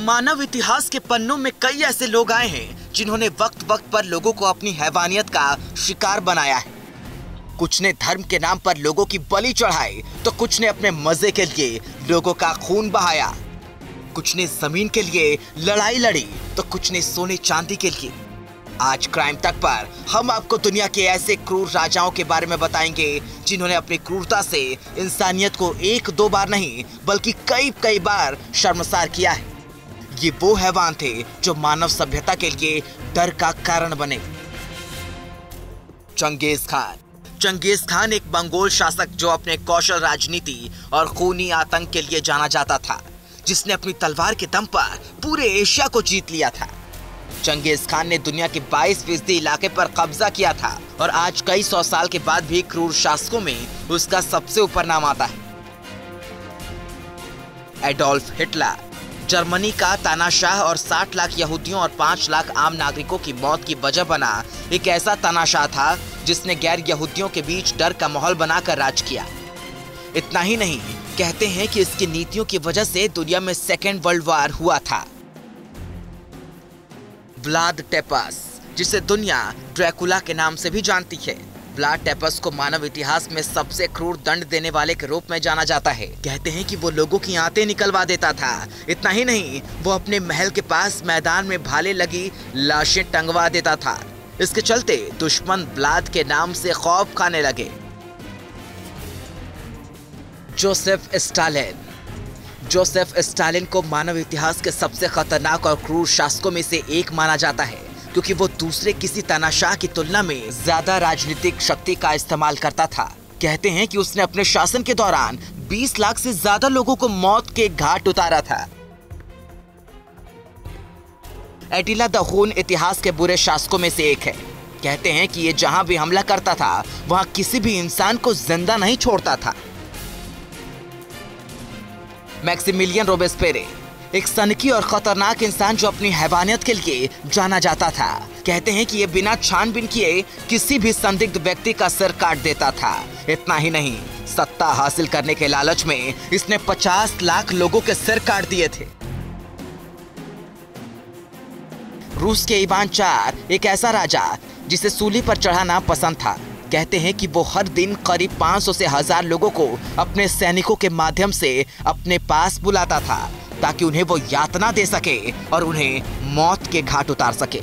मानव इतिहास के पन्नों में कई ऐसे लोग आए हैं, जिन्होंने वक्त वक्त पर लोगों को अपनी हैवानियत का शिकार बनाया है। कुछ ने धर्म के नाम पर लोगों की बलि चढ़ाई तो कुछ ने अपने मज़े के लिए लोगों का खून बहाया। कुछ ने ज़मीन के लिए लड़ाई लड़ी तो कुछ ने सोने चांदी के लिए। आज क्राइम तक पर हम आपको दुनिया के ऐसे क्रूर राजाओं के बारे में बताएँगे, जिन्होंने अपनी क्रूरता से इंसानियत को एक दो बार नहीं, बल्कि कई कई बार शर्मसार किया है। ये वो हैवान थे जो मानव सभ्यता के लिए डर का कारण बने। Genghis Khan. चंगेज खान एक मंगोल शासक जो अपने कौशल राजनीति और खूनी आतंक के लिए जाना जाता था, जिसने अपनी तलवार के दम पर पूरे एशिया को जीत लिया था। चंगेज खान ने दुनिया के 22 फ़ीसदी इलाके पर कब्जा किया था और आज कई सौ साल के बाद भी क्रूर शासकों में उसका सबसे ऊपर नाम आता है। Adolf Hitler. जर्मनी का तानाशाह और 60 लाख यहूदियों और 5 लाख आम नागरिकों की मौत की वजह बना। एक ऐसा तानाशाह था जिसने गैर यहूदियों के बीच डर का माहौल बनाकर राज किया। इतना ही नहीं, कहते हैं कि इसकी नीतियों की वजह से दुनिया में सेकेंड वर्ल्ड वार हुआ था। व्लाद टेपस, जिसे दुनिया ड्रैकुला के नाम से भी जानती है। व्लाद टेपस को मानव इतिहास में सबसे क्रूर दंड देने वाले के रूप में जाना जाता है। कहते हैं कि वो लोगों की आंतें निकलवा देता था। इतना ही नहीं, वो अपने महल के पास मैदान में भाले लगी लाशें टंगवा देता था। इसके चलते दुश्मन व्लाद के नाम से खौफ खाने लगे। Joseph Stalin. जोसेफ स्टालिन को मानव इतिहास के सबसे खतरनाक और क्रूर शासकों में से एक माना जाता है। क्योंकि वो दूसरे किसी तानाशाह की तुलना में ज़्यादा राजनीतिक शक्ति का इस्तेमाल करता था। कहते हैं कि उसने अपने शासन के दौरान 20 लाख से ज़्यादा लोगों को मौत के घाट उतारा था। एटिला दखून इतिहास के बुरे शासकों में से एक है। कहते हैं कि ये जहाँ भी हमला करता था, वहाँ किसी भी इंसान को ज़िंदा नहीं छोड़ता था। मैक्सिमिलियन रोबेस्पेरे एक सनकी और खतरनाक इंसान जो अपनी हैवानियत के लिए जाना जाता था। कहते हैं कि ये बिना छानबीन किए किसी भी संदिग्ध व्यक्ति का सिर काट देता था। इतना ही नहीं, सत्ता हासिल करने के लालच में इसने 50 लाख लोगों के सिर काट दिए थे। रूस के इवान चार, एक ऐसा राजा, जिसे सूली पर चढ़ाना पसंद था, कहते हैं कि वो हर दिन करीब 500 से हज़ार लोगों को अपने सैनिकों के माध्यम से अपने पास बुलाता था। ताकि उन्हें वो यातना दे सके और उन्हें मौत के घाट उतार सके।